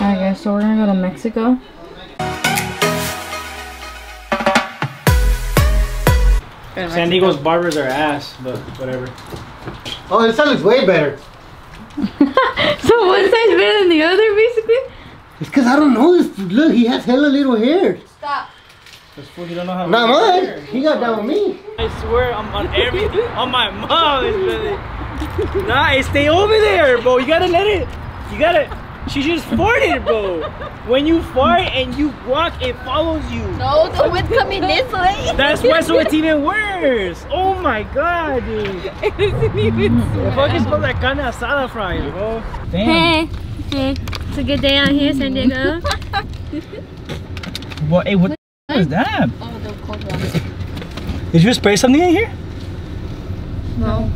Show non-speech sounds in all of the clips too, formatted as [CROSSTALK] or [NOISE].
Alright guys, so we're gonna go to Mexico. San Diego's barbers are ass, but whatever. Oh, this side looks way better. [LAUGHS] So one side's better than the other, basically? It's because I don't know this. Look, he has hella little hair. This fool, you don't know how. Not mine. He got down with me. I swear, I'm on everything. on my mom, it's really. Nah, it stay over there, bro. You gotta let it. You gotta. She just farted, bro. When you fart and you walk, it follows you. No, the wind coming this way. That's why, so it's even worse. Oh my god, dude. [LAUGHS] It isn't even The fucking smells like carne asada frying, bro. Damn. Hey, hey, it's a good day out here, San Diego. [LAUGHS] What? Hey, what the is that? oh, the cold one. Did you spray something in here? No.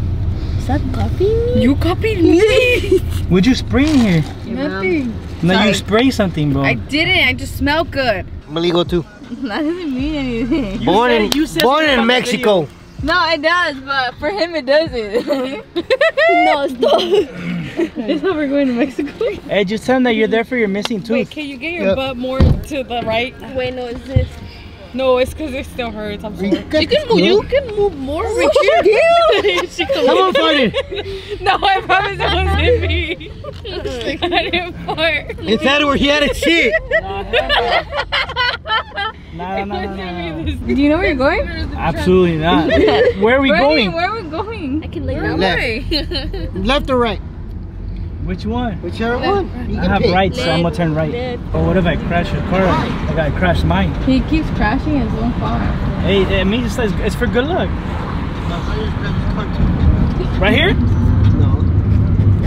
Is that copying me? You copied me! What'd you spray in here? Nothing. No, Sorry. you spray something, bro. I didn't, I just smell good. Maligo too. [LAUGHS] That doesn't mean anything. Born said- in you said born in Mexico. No, it does, but for him it doesn't. [LAUGHS] [LAUGHS] No, stop. That's how we're going to Mexico. Hey, just tell them that you're there for your missing tooth. Wait, can you get your Yep. butt more to the right? Wait, no, it's this. No, it's because it still hurts. I'm sorry. You You can move. You can move more over here. [LAUGHS] She can Someone move. farted. [LAUGHS] No, I promise it wasn't me. [LAUGHS] I didn't fart. It's that where he had a shit. Nah, nah, nah, nah, nah. Do you know where you're going? Absolutely not. Where are we Where going? Where are we going? I can lay down. Left. Left or right? Which one? Whichever one. You I have pick. right, so I'm gonna turn right. But what if I crash your car? I gotta crash mine. He keeps crashing his own car. Hey, it means it's, like- it's for good luck. Right here? No.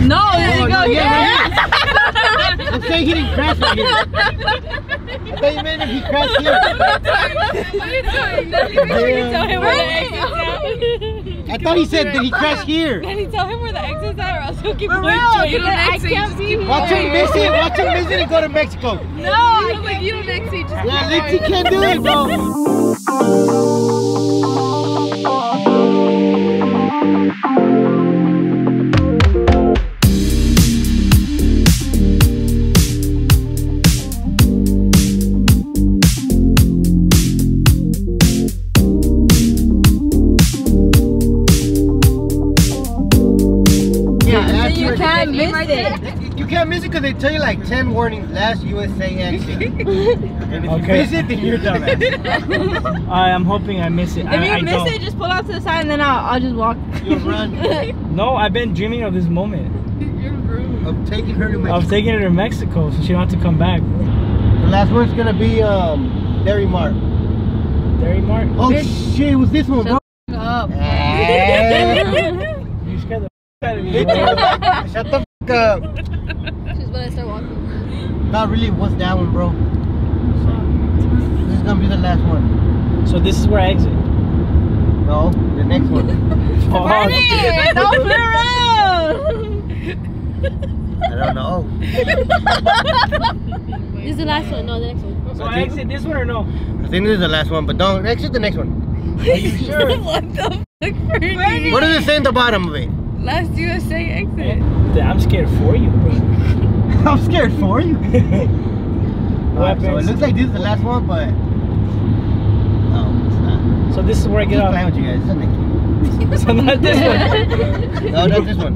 No, there you Oh, go. no, yeah, Yeah. I'm saying he didn't crash right here. I thought you meant if he crashed here. What are you doing? Daddy, tell him where the exit's at. I thought he said that he crashed [LAUGHS] here. Daddy, tell him where the exit's at or else he'll keep For going real, you don't I exit, can't you see. just Watch him miss it. Watch him miss it and go to Mexico. [LAUGHS] No, I was like you don't exit. Just Yeah, Lindsay can't do it, bro. You can't miss it because they tell you like 10 warnings last USA exit. and if you Okay. miss it, then you're dumbass. I am hoping I miss it. If I, you I miss don't. it, just pull out to the side and then I'll, I'll just walk. You'll run. [LAUGHS] No, I've been dreaming of this moment. I'm taking her to I was Mexico. taking her to Mexico, so she don't have to come back. The last one's gonna be um, Dairy Mart. Dairy Mart. Oh shit, it was this one, bro. up. [LAUGHS] You scared the [LAUGHS] f- out of me. Shut the fuck up. Just when I start walking. Not really, what's that one, bro? This is gonna be the last one. So this is where I exit. No, the next one. [LAUGHS] Oh, Hey, [LAUGHS] don't play around. I don't know. This is the last one. No, the next one. so I exit this one or no? I think this is the last one, but don't exit the next one. Are you [LAUGHS] sure? what the fuck, Bernie? What does it say at the bottom of it? Last USA exit. I'm scared for you, bro. [LAUGHS] I'm scared for you. What [LAUGHS] Alright, so it looks like this is the last one, but no, it's not. So this is where I get Just off. playing with you guys. It's the next one. [LAUGHS] So not this one. No, not this one.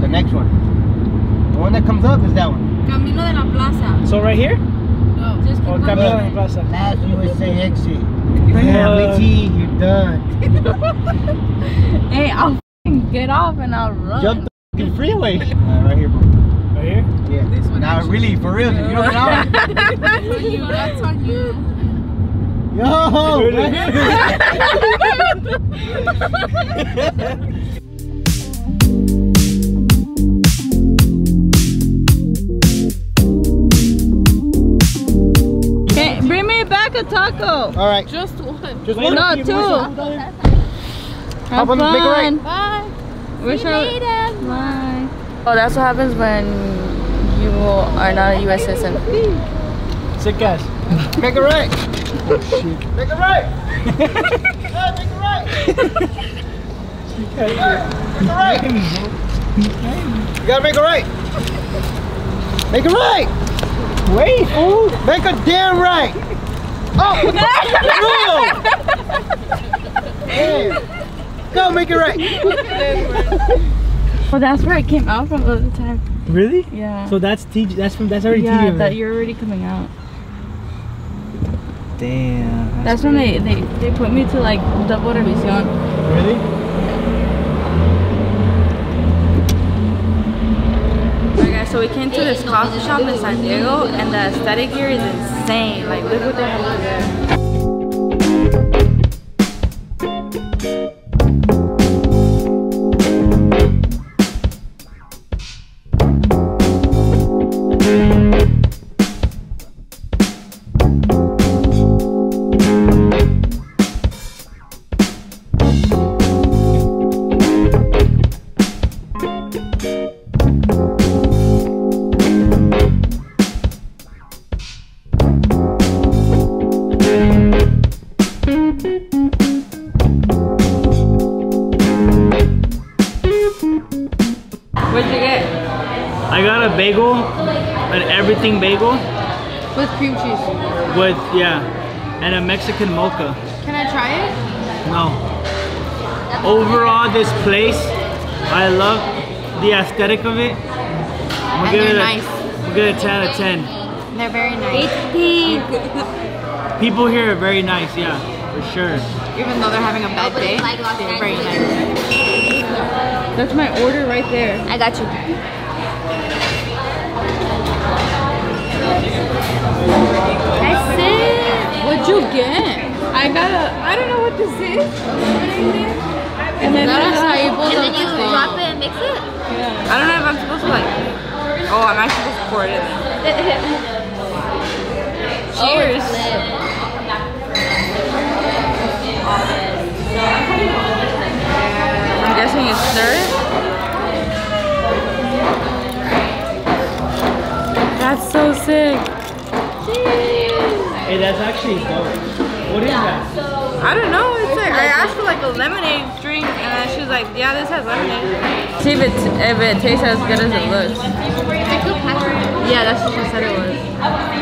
The next one. The one that comes up is that one. Camino de la Plaza. So right here? No, just Or keep Camino going. de la Plaza? Last USA exit. Damn, Lindsay, you're done. [LAUGHS] Hey, I'll f***ing get off and I'll run. Jump the fucking freeway. [LAUGHS] Uh, right here, bro. Right here? Yeah. This one. Now, really, for real, if you don't [LAUGHS] get out. That's on you. Yo, Really? right a taco. All right. Just one. Just one. No, you two. Have Hop on, make it right. fun. Bye. Where's See you our- Bye. Oh, that's what happens when you are not a U.S. citizen. Sick ass. Make it right. Oh, shit. Make it right. Hey, make it right. Make it right. You gotta make it right. Make it right. Wait, fool. Make a damn right. Oh, no. Damn. Go, make it right. Well, that's where it came out from all the other time. Really? Yeah. So that's TJ. That's from. That's already yeah, TJ. that you're already coming out. Damn. That's when they, they, they put me to like double revision. Really? Alright guys, so we came to this coffee shop in San Diego and the aesthetic here is insane. Like look what they have there. An bagel With cream cheese. with yeah, and a Mexican mocha. Can I try it? No. Overall, this place, I love the aesthetic of it. I'm And give they're it a, nice. I'm give it a 10 out of 10. They're very nice. People here are very nice, yeah, for sure. Even though they're having a bad day, they're very nice. That's my order right there. I got you. That's it. What'd you get? I got a, I don't know what this is. And then that's how you And then you drop it and mix it? I don't know if I'm supposed to like, oh, I'm actually supposed to pour it in there. [LAUGHS] Oh, Cheers. I'm guessing you stir it. That's so sick. Hey, that's actually dope. What is that? I don't know. It's like I asked for like a lemonade drink, and then she was like, "Yeah, this has lemonade." See if it if it tastes as good as it looks. Yeah, that's what she said it was.